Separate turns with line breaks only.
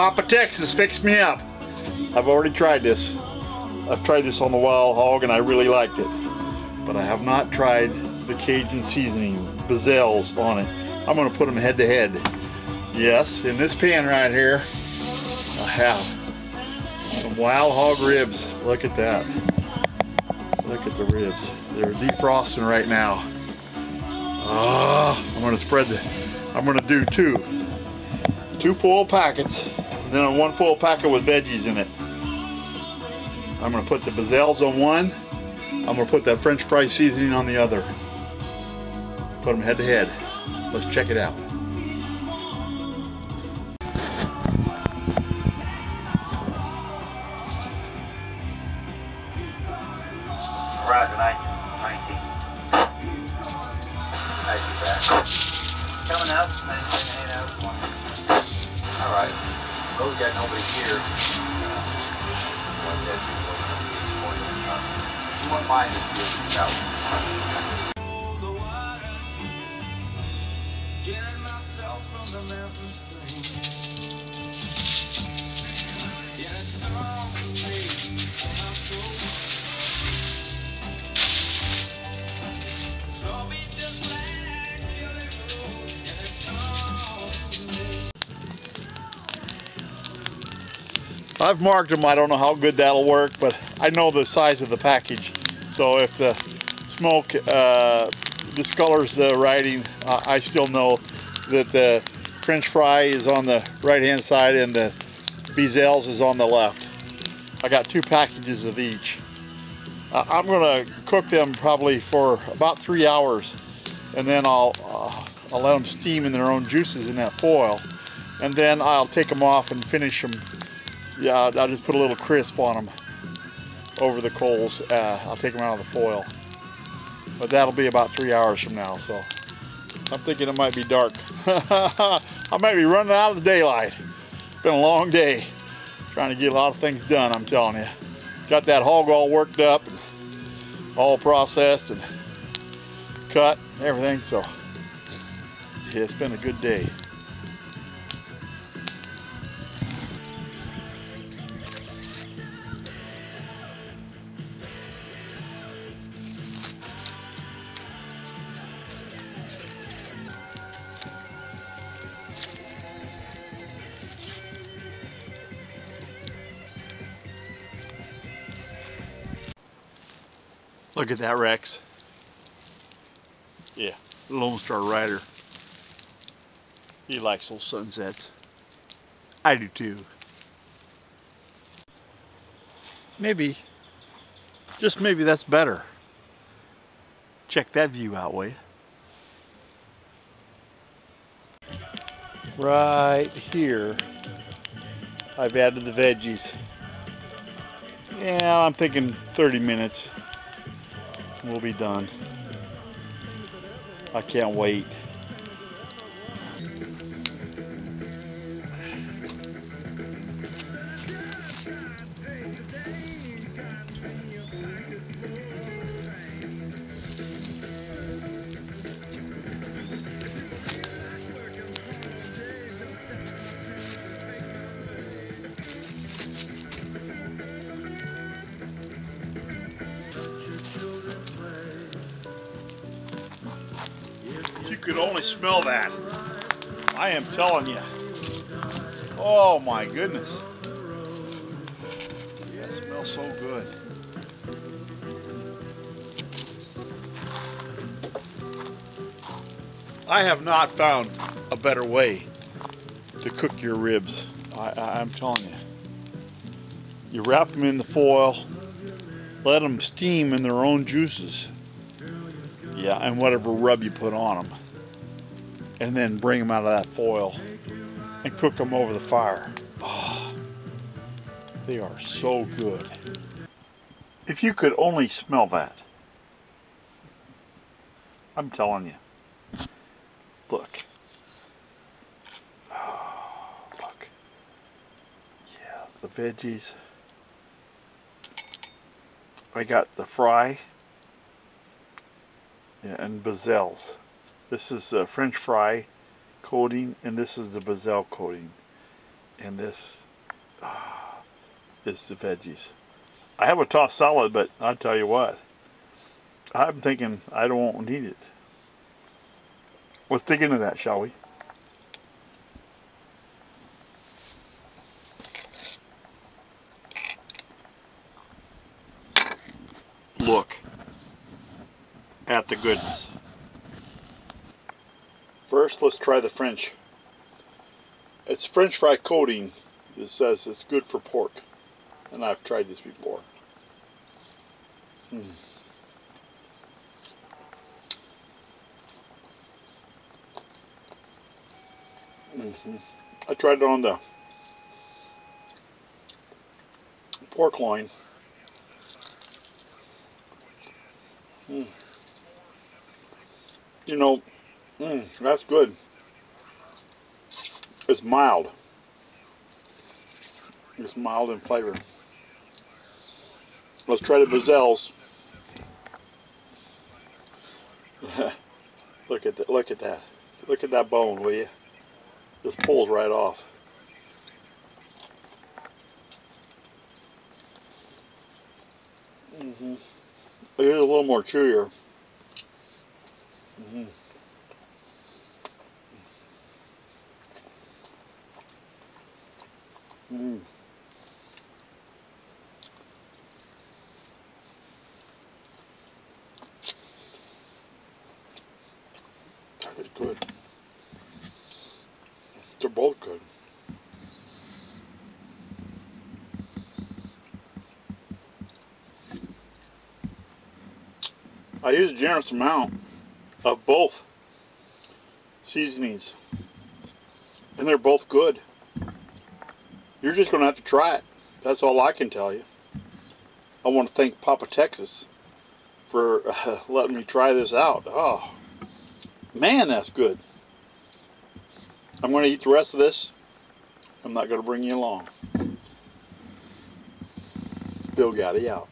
Papa Texas fixed me up. I've already tried this. I've tried this on the wild hog and I really liked it. But I have not tried the Cajun seasoning, Beazell's on it. I'm gonna put them head to head. Yes, in this pan right here, I have some wild hog ribs. Look at that. Look at the ribs. They're defrosting right now. Ah, I'm gonna spread the, I'm gonna do two. Two full packets, and then one full packet with veggies in it. I'm gonna put the Beazell's on one. I'm gonna put that French fry seasoning on the other. Put them head to head. Let's check it out.
Roger, 19. Thank you, back. Coming up, 19, out, oh, one. All right. Oh, we got nobody here. Uh, one dead. Uh, You won't mind if you out.
I've marked them. I don't know how good that'll work, but I know the size of the package. So if the smoke uh, discolors the writing, uh, I still know that the French fry is on the right-hand side and the Beazells is on the left. I got two packages of each. Uh, I'm gonna cook them probably for about three hours, and then I'll uh, I'll let them steam in their own juices in that foil, and then I'll take them off and finish them yeah, I'll just put a little crisp on them over the coals. Uh, I'll take them out of the foil. But that'll be about three hours from now, so I'm thinking it might be dark. I might be running out of the daylight. It's been a long day trying to get a lot of things done, I'm telling you. Got that hog all worked up, all processed and cut everything, so yeah, it's been a good day. Look at that Rex. Yeah, Lone Star Rider. He likes those sunsets. I do too. Maybe, just maybe that's better. Check that view out, will you? Right here, I've added the veggies. Yeah, I'm thinking 30 minutes. We'll be done. I can't wait. Could only smell that. I am telling you. Oh my goodness. That smells so good. I have not found a better way to cook your ribs. I, I'm telling you. You wrap them in the foil, let them steam in their own juices. Yeah, and whatever rub you put on them. And then bring them out of that foil and cook them over the fire. Oh, they are so good. If you could only smell that. I'm telling you. Look. Oh, look. Yeah, the veggies. I got the fry. Yeah, and Beazell's. This is a French fry coating, and this is the Beazell coating. And this ah, is the veggies. I have a tossed salad, but I'll tell you what. I'm thinking I don't need it. Let's dig into that, shall we? Look at the goodness. First, let's try the French. It's French fry coating. It says it's good for pork. And I've tried this before. Mm -hmm. I tried it on the pork loin. Mm. You know, mm, that's good. It's mild. It's mild in flavor. Let's try the Beazells. look at that! Look at that! Look at that bone, will you? This pulls right off. Mm -hmm. It is a little more chewier. Mm Mm. That is good. They're both good. I use a generous amount of both seasonings and they're both good. You're just going to have to try it. That's all I can tell you. I want to thank Papa Texas for uh, letting me try this out. Oh, man, that's good. I'm going to eat the rest of this. I'm not going to bring you along. Bill Goudy out.